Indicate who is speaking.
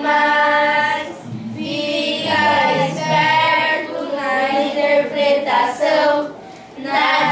Speaker 1: mas fica esperto na interpretação. Na